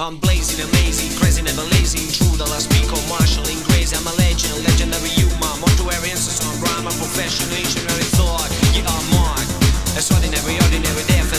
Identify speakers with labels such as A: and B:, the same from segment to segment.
A: I'm blazing, amazing, crazy, never lazy. True, the last speak of marshalling grace. I'm a legend, legendary human. Mortuary ancestor, rhyme, a professional, ancient thought. Yeah, I'm on. That's what in every ordinary
B: day.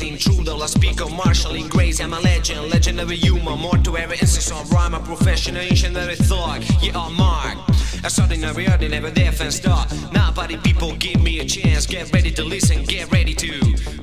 B: Amazing. True, though I speak of marshalling grace. I'm a legend, legendary humor. More to every instance of rhyme, a professional, engineering thought. Yeah, I'm Mark. Extraordinary, ordinary, deaf and star. Now, body people, give me a chance. Get ready to listen, get ready to.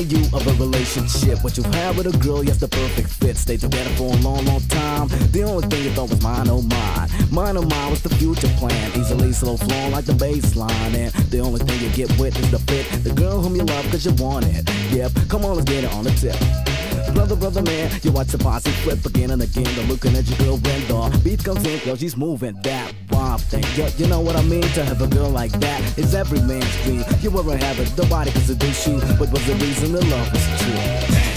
C: You of a relationship. What you have with a girl, yes, the perfect fit. Stay together for a long, long time. The only thing you thought was mine, oh mine. Mine, oh mine, what's the future plan? Easily slow flowing like the baseline. And the only thing you get with is the fit. The girl whom you love cause you want it. Yep, come on, let's get it on the tip. Brother, brother, man, you watch the posse flip again and again. They're looking at your girl the beat comes in, yo, she's moving that wild thing. Yo, you know what I mean? To have a girl like that is every man's dream. You ever have it, nobody can seduce you, but was the reason the love was true.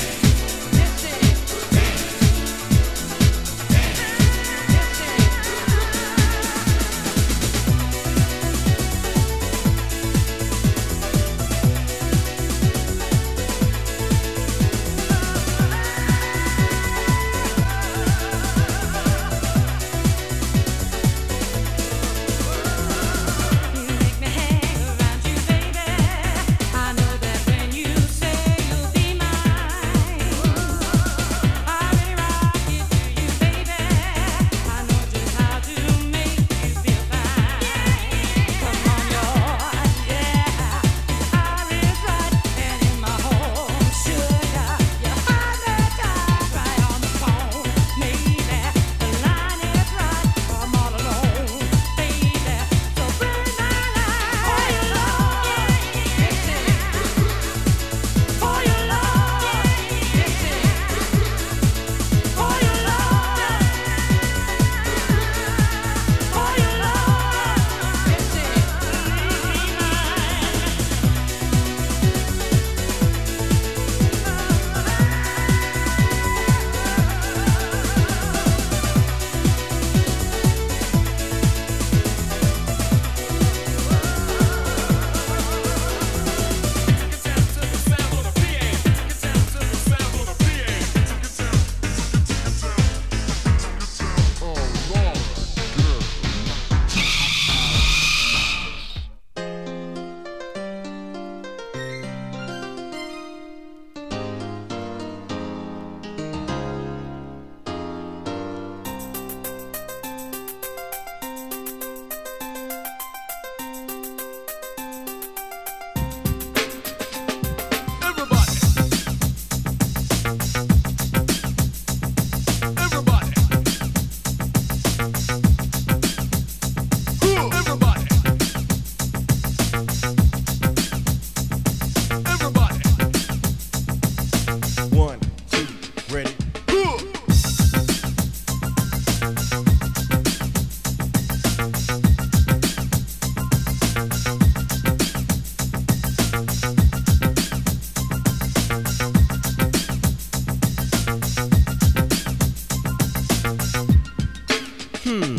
D: Hmm.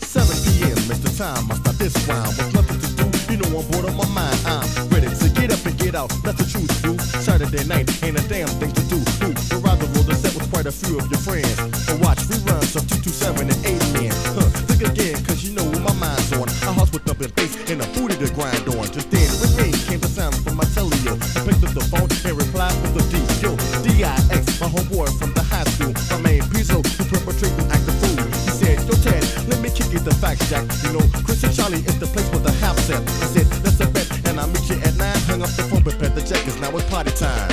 D: 7 p.m. is the time I start this round. With nothing to do, you know I'm bored on my mind. I'm ready to get up and get out, That's the truth, to. Saturday night ain't a damn thing to do. Ooh, the rival will set with quite a few of your friends. But watch reruns of 227 and Amen. Huh, think again, cause you know what my mind's on. I hustle with double bass jack. You know, Chris and Charlie is the place where the half set. I said, that's the a bet, and I'll meet you at nine. Hung up the phone, prepare the jackets. Now it's party time.